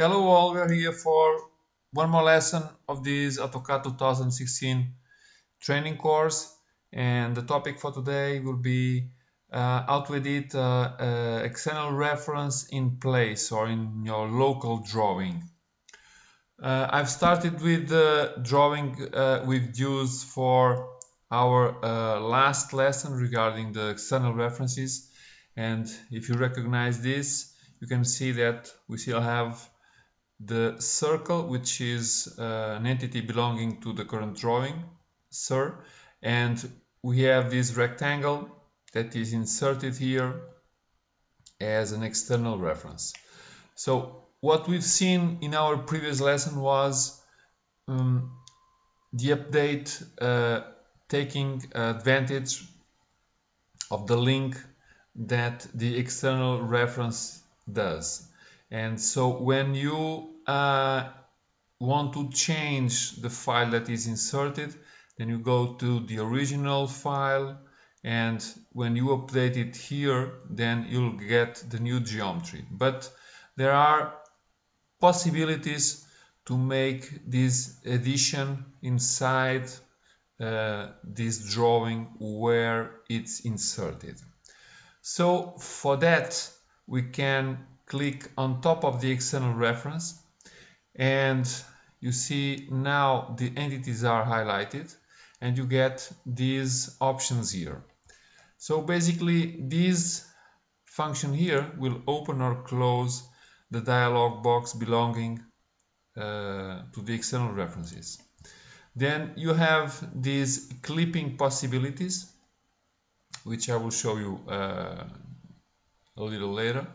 Hello all, we're here for one more lesson of this AutoCAD 2016 training course and the topic for today will be uh, how to edit uh, uh, external reference in place or in your local drawing. Uh, I've started with the drawing uh, we've used for our uh, last lesson regarding the external references and if you recognize this you can see that we still have the circle which is uh, an entity belonging to the current drawing sir and we have this rectangle that is inserted here as an external reference. So what we've seen in our previous lesson was um, the update uh, taking advantage of the link that the external reference does and so when you uh, want to change the file that is inserted then you go to the original file and when you update it here then you'll get the new geometry. But there are possibilities to make this addition inside uh, this drawing where it's inserted. So for that we can click on top of the external reference and you see now the entities are highlighted and you get these options here. So basically this function here will open or close the dialog box belonging uh, to the external references. Then you have these clipping possibilities which I will show you uh, a little later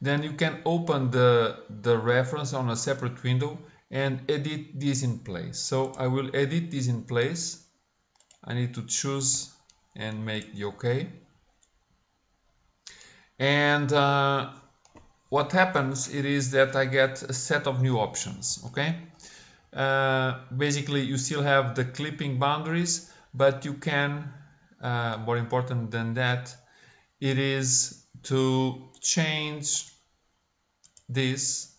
then you can open the, the reference on a separate window and edit this in place. So I will edit this in place. I need to choose and make the OK. And uh, what happens it is that I get a set of new options. Okay. Uh, basically, you still have the clipping boundaries, but you can, uh, more important than that, it is to change this.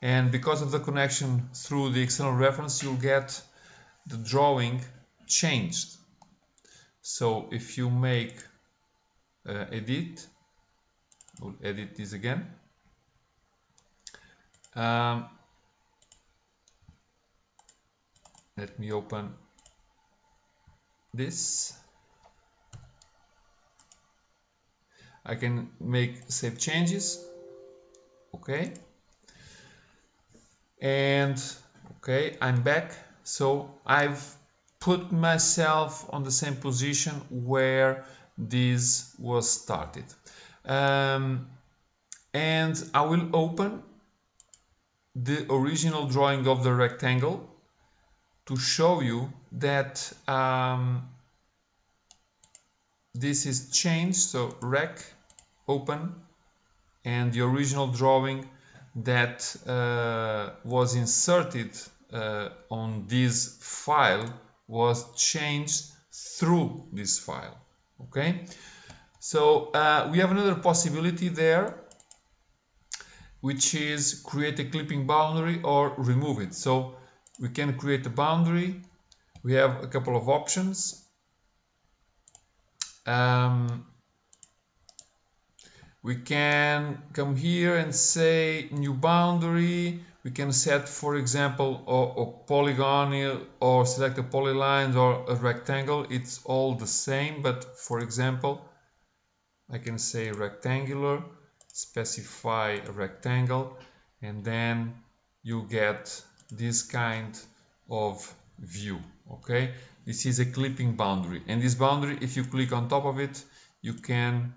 And because of the connection through the external reference you'll get the drawing changed. So if you make uh, edit we'll edit this again. Um, let me open this I can make save changes. Okay. And okay I'm back. So I've put myself on the same position where this was started. Um, and I will open the original drawing of the rectangle to show you that um, this is changed so rec open and the original drawing that uh, was inserted uh, on this file was changed through this file okay? So uh, we have another possibility there which is create a clipping boundary or remove it. So we can create a boundary. We have a couple of options um, we can come here and say new boundary. We can set for example a, a polygon or select a polyline or a rectangle. It's all the same but for example I can say rectangular specify a rectangle and then you get this kind of view okay this is a clipping boundary. And this boundary if you click on top of it you can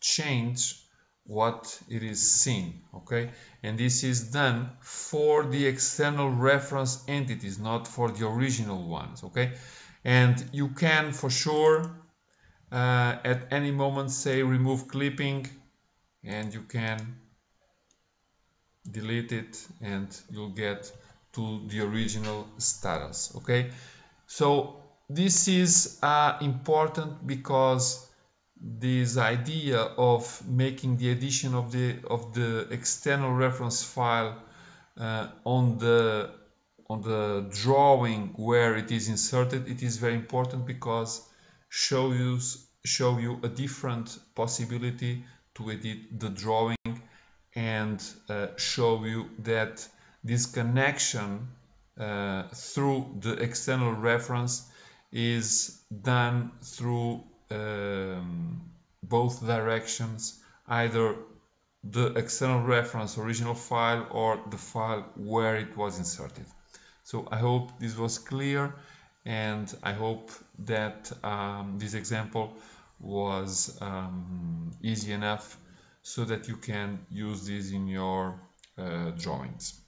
change what it is seen okay? And this is done for the external reference entities not for the original ones okay? And you can for sure uh, at any moment say remove clipping and you can delete it and you'll get to the original status okay? So this is uh, important because this idea of making the addition of the of the external reference file uh, on the on the drawing where it is inserted it is very important because show you show you a different possibility to edit the drawing and uh, show you that this connection uh, through the external reference is done through um, both directions either the external reference original file or the file where it was inserted. So I hope this was clear and I hope that um, this example was um, easy enough so that you can use this in your uh, drawings